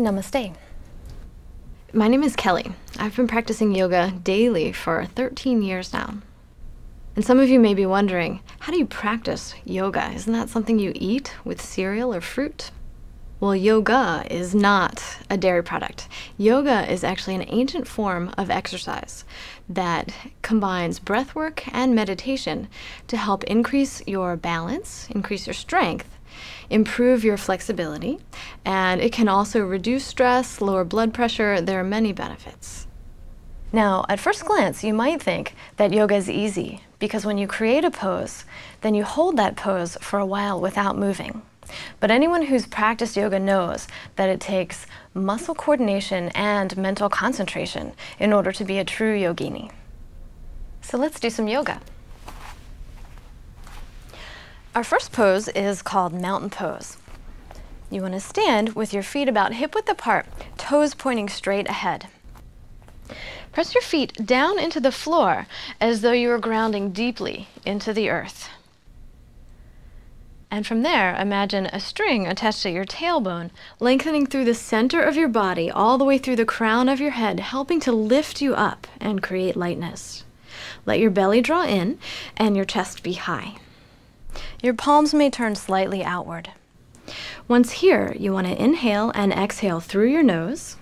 Namaste. My name is Kelly. I've been practicing yoga daily for 13 years now. And some of you may be wondering, how do you practice yoga? Isn't that something you eat with cereal or fruit? Well, yoga is not a dairy product. Yoga is actually an ancient form of exercise that combines breath work and meditation to help increase your balance, increase your strength, improve your flexibility, and it can also reduce stress, lower blood pressure. There are many benefits. Now, at first glance, you might think that yoga is easy because when you create a pose, then you hold that pose for a while without moving. But anyone who's practiced yoga knows that it takes muscle coordination and mental concentration in order to be a true yogini. So let's do some yoga. Our first pose is called mountain pose. You want to stand with your feet about hip width apart, toes pointing straight ahead. Press your feet down into the floor as though you were grounding deeply into the earth. And from there, imagine a string attached to your tailbone, lengthening through the center of your body all the way through the crown of your head, helping to lift you up and create lightness. Let your belly draw in and your chest be high. Your palms may turn slightly outward. Once here, you want to inhale and exhale through your nose,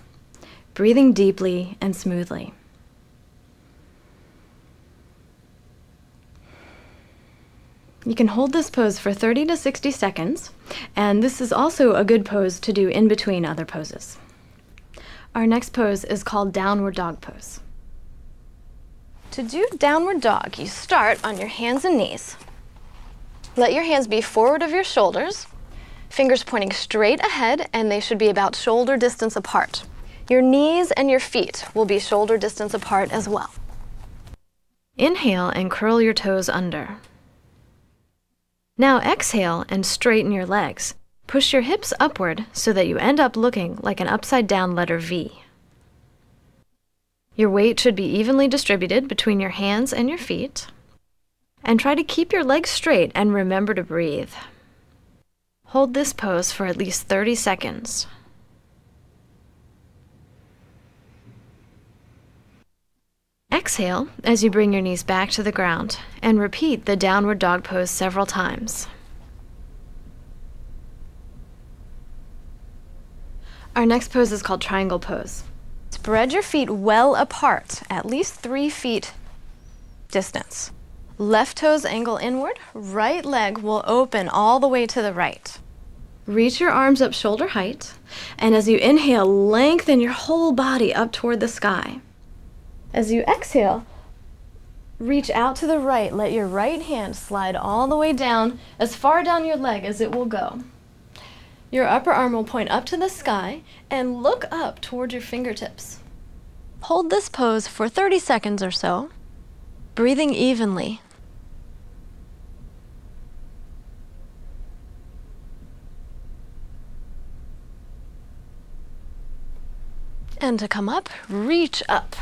breathing deeply and smoothly. You can hold this pose for 30 to 60 seconds, and this is also a good pose to do in between other poses. Our next pose is called Downward Dog Pose. To do Downward Dog, you start on your hands and knees. Let your hands be forward of your shoulders, fingers pointing straight ahead, and they should be about shoulder distance apart. Your knees and your feet will be shoulder distance apart as well. Inhale and curl your toes under. Now exhale and straighten your legs. Push your hips upward so that you end up looking like an upside down letter V. Your weight should be evenly distributed between your hands and your feet. And try to keep your legs straight and remember to breathe. Hold this pose for at least 30 seconds. Exhale as you bring your knees back to the ground and repeat the downward dog pose several times. Our next pose is called triangle pose. Spread your feet well apart, at least three feet distance. Left toes angle inward, right leg will open all the way to the right. Reach your arms up shoulder height, and as you inhale, lengthen your whole body up toward the sky. As you exhale, reach out to the right. Let your right hand slide all the way down, as far down your leg as it will go. Your upper arm will point up to the sky and look up toward your fingertips. Hold this pose for 30 seconds or so, breathing evenly. And to come up, reach up.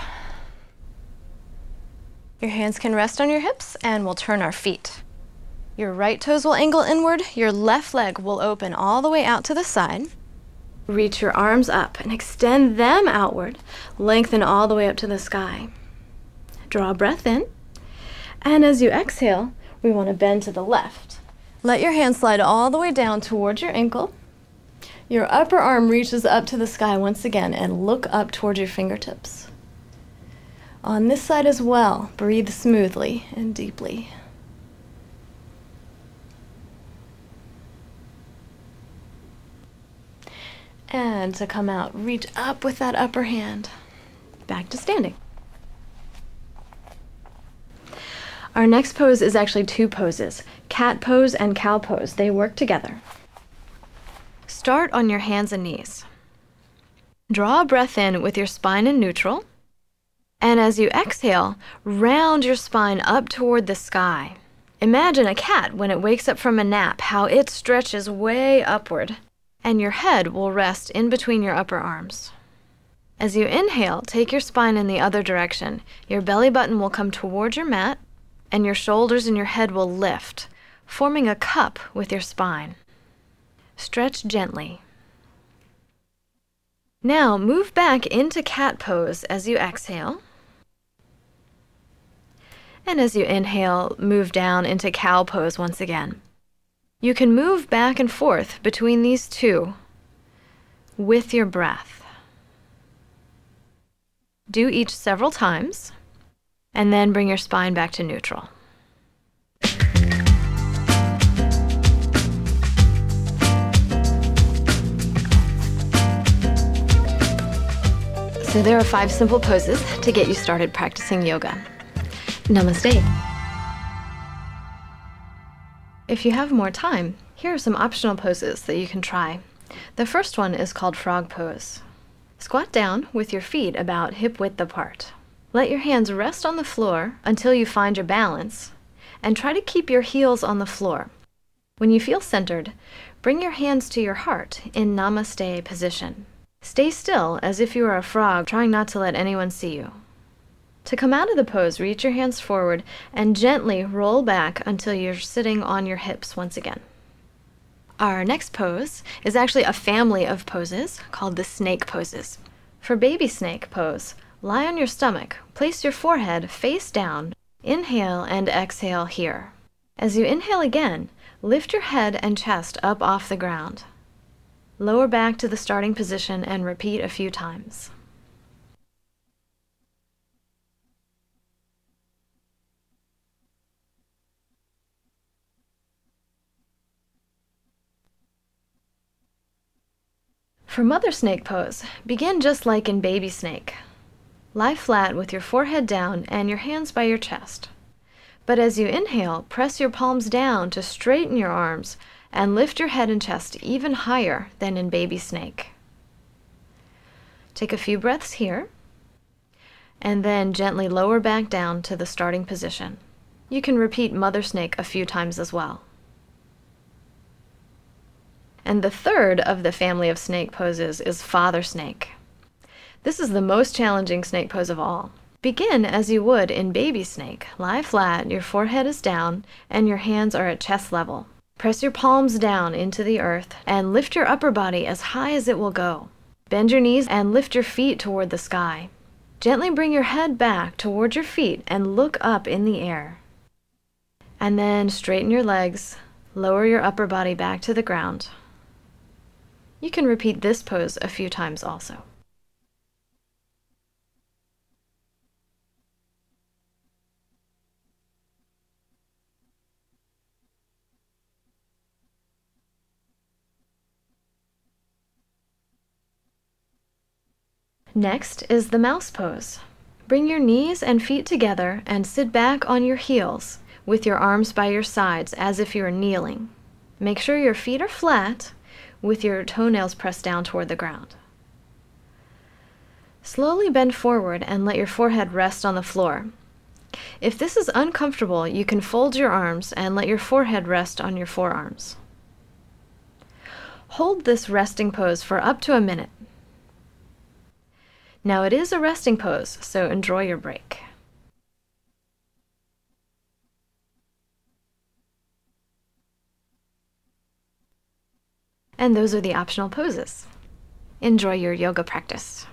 Your hands can rest on your hips and we'll turn our feet. Your right toes will angle inward, your left leg will open all the way out to the side. Reach your arms up and extend them outward, lengthen all the way up to the sky. Draw a breath in, and as you exhale, we want to bend to the left. Let your hand slide all the way down towards your ankle. Your upper arm reaches up to the sky once again and look up towards your fingertips. On this side as well, breathe smoothly and deeply. And to come out, reach up with that upper hand. Back to standing. Our next pose is actually two poses cat pose and cow pose. They work together. Start on your hands and knees. Draw a breath in with your spine in neutral and as you exhale, round your spine up toward the sky. Imagine a cat when it wakes up from a nap, how it stretches way upward, and your head will rest in between your upper arms. As you inhale, take your spine in the other direction. Your belly button will come toward your mat, and your shoulders and your head will lift, forming a cup with your spine. Stretch gently. Now move back into cat pose as you exhale. And as you inhale, move down into cow pose once again. You can move back and forth between these two with your breath. Do each several times, and then bring your spine back to neutral. So, there are five simple poses to get you started practicing yoga. Namaste. If you have more time, here are some optional poses that you can try. The first one is called frog pose. Squat down with your feet about hip width apart. Let your hands rest on the floor until you find your balance, and try to keep your heels on the floor. When you feel centered, bring your hands to your heart in Namaste position. Stay still as if you are a frog, trying not to let anyone see you. To come out of the pose, reach your hands forward and gently roll back until you're sitting on your hips once again. Our next pose is actually a family of poses called the snake poses. For baby snake pose, lie on your stomach, place your forehead face down, inhale and exhale here. As you inhale again, lift your head and chest up off the ground. Lower back to the starting position and repeat a few times. For mother snake pose, begin just like in baby snake. Lie flat with your forehead down and your hands by your chest. But as you inhale, press your palms down to straighten your arms and lift your head and chest even higher than in baby snake. Take a few breaths here and then gently lower back down to the starting position. You can repeat mother snake a few times as well. And the third of the family of snake poses is father snake. This is the most challenging snake pose of all. Begin as you would in baby snake. Lie flat, your forehead is down, and your hands are at chest level. Press your palms down into the earth and lift your upper body as high as it will go. Bend your knees and lift your feet toward the sky. Gently bring your head back toward your feet and look up in the air. And then straighten your legs, lower your upper body back to the ground. You can repeat this pose a few times also. Next is the mouse pose. Bring your knees and feet together and sit back on your heels with your arms by your sides as if you're kneeling. Make sure your feet are flat with your toenails pressed down toward the ground. Slowly bend forward and let your forehead rest on the floor. If this is uncomfortable, you can fold your arms and let your forehead rest on your forearms. Hold this resting pose for up to a minute. Now it is a resting pose, so enjoy your break. And those are the optional poses. Enjoy your yoga practice.